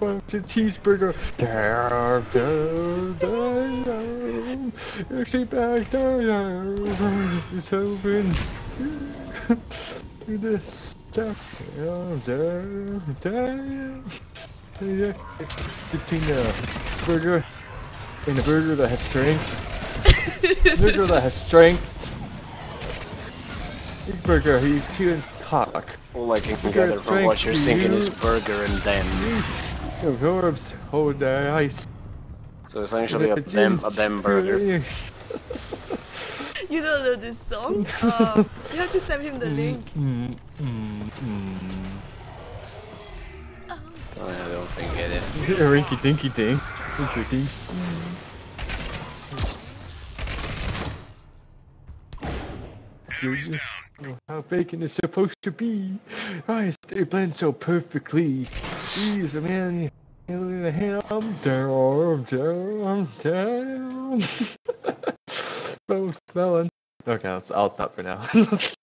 want a cheeseburger. Down, down, down. Actually back down. It's open. Do this stuff. Down, down, down. Yeah, Between the burger and the burger that has strength. burger that has strength. Big burger, he's chewing cock. All I can gather from what you're thinking is burger and them. The verbs hold the ice. So essentially a them, a them burger. You don't know this song? Uh, you have to send him the link. Mm, mm, mm. Oh, I don't think it is. Rinky dinky ding. Rinky dink. Oh, how bacon is supposed to be. Rice, it blends so perfectly. Jeez, man. Ham down, I'm down, I'm down. Both smelling. Okay, I'll, I'll stop for now.